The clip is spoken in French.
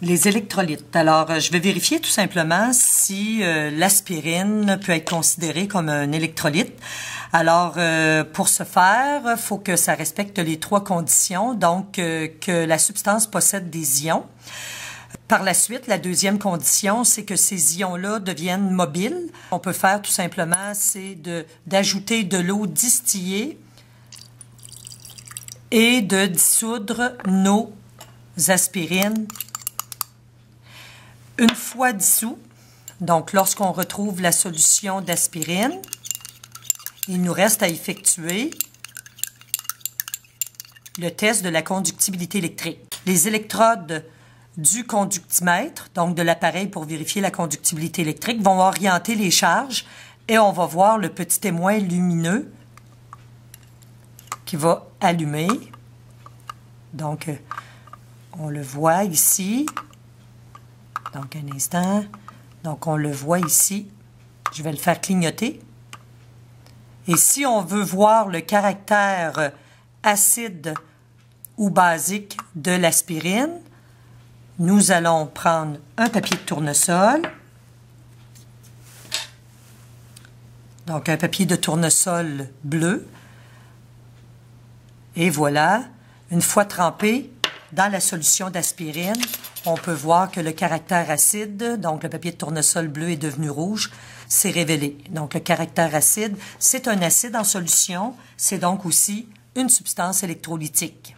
Les électrolytes. Alors, euh, je vais vérifier tout simplement si euh, l'aspirine peut être considérée comme un électrolyte. Alors, euh, pour ce faire, il faut que ça respecte les trois conditions. Donc, que la substance possède des ions. Par la suite, la deuxième condition, c'est que ces ions-là deviennent mobiles. On peut faire tout simplement, c'est d'ajouter de l'eau distillée et de dissoudre nos aspirines une fois dissous, donc lorsqu'on retrouve la solution d'aspirine, il nous reste à effectuer le test de la conductibilité électrique. Les électrodes du conductimètre, donc de l'appareil pour vérifier la conductibilité électrique, vont orienter les charges et on va voir le petit témoin lumineux qui va allumer. Donc, on le voit ici. Donc, un instant. Donc, on le voit ici. Je vais le faire clignoter. Et si on veut voir le caractère acide ou basique de l'aspirine, nous allons prendre un papier de tournesol. Donc, un papier de tournesol bleu. Et voilà, une fois trempé dans la solution d'aspirine, on peut voir que le caractère acide, donc le papier de tournesol bleu est devenu rouge, s'est révélé. Donc le caractère acide, c'est un acide en solution, c'est donc aussi une substance électrolytique.